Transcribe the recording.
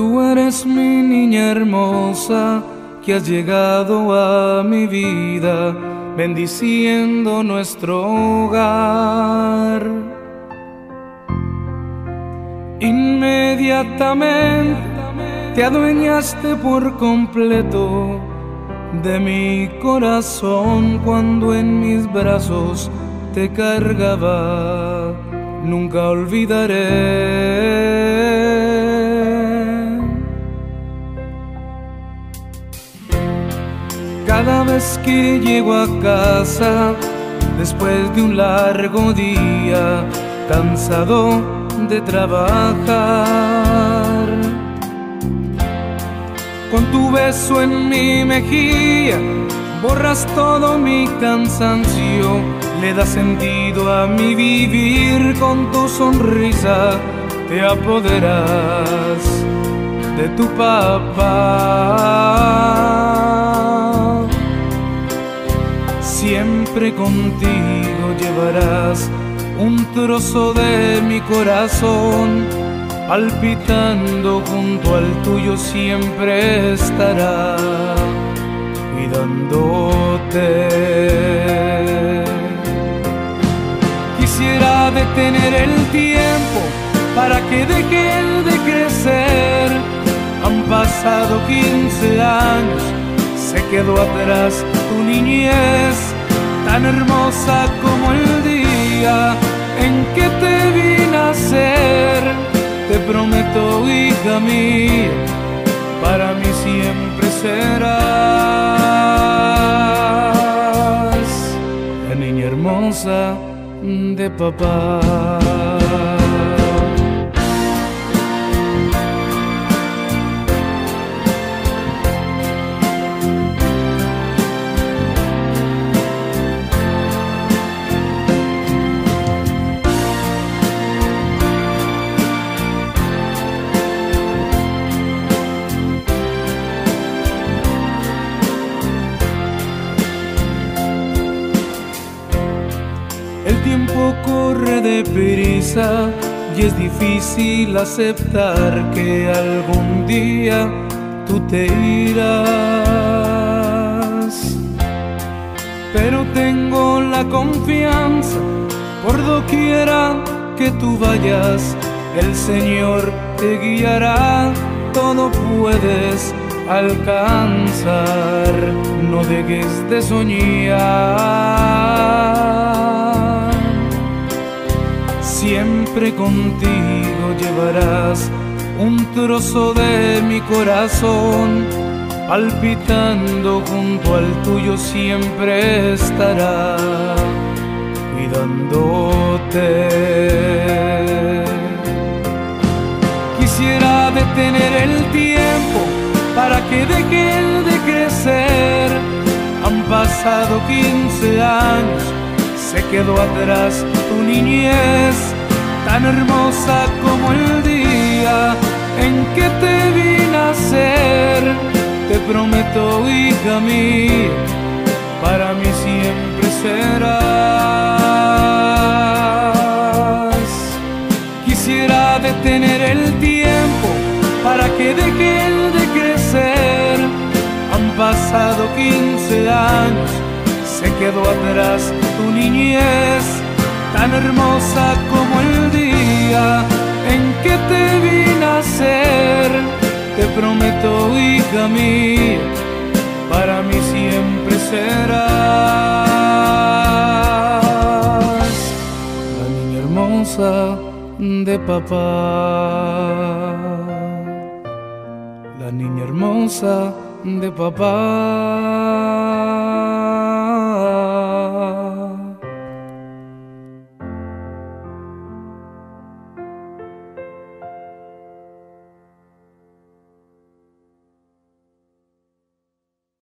Tú eres mi niña hermosa que has llegado a mi vida, bendiciendo nuestro hogar. Inmediatamente te adueñaste por completo de mi corazón cuando en mis brazos te cargaba. Nunca olvidaré Cada vez que llego a casa, después de un largo día, cansado de trabajar, con tu beso en mi mejilla, borras todo mi cansancio, le das sentido a mi vivir con tu sonrisa, te apoderas de tu papá siempre contigo llevarás un trozo de mi corazón, palpitando junto al tuyo siempre estará, cuidándote. Quisiera detener el tiempo para que deje de crecer. Han pasado 15 años, se quedó atrás tu niñez tan hermosa como el día en que te vi nacer. Te prometo, hija mía, para mí siempre serás la niña hermosa de papá. Corre deprisa y es difícil aceptar que algún día tú te irás. Pero tengo la confianza por doquiera que tú vayas, el Señor te guiará, todo puedes alcanzar, no dejes de soñar siempre contigo llevarás un trozo de mi corazón, palpitando junto al tuyo siempre estará, cuidándote. Quisiera detener el tiempo para que deje de crecer. Han pasado 15 años, se quedó atrás tu niñez tan hermosa como el día en que te vi nacer. Te prometo, hija mía, para mí siempre serás. Quisiera detener el tiempo para que deje de crecer. Han pasado 15 años, se quedó atrás tu niñez tan hermosa como para mí siempre serás la niña hermosa de papá. La niña hermosa de papá.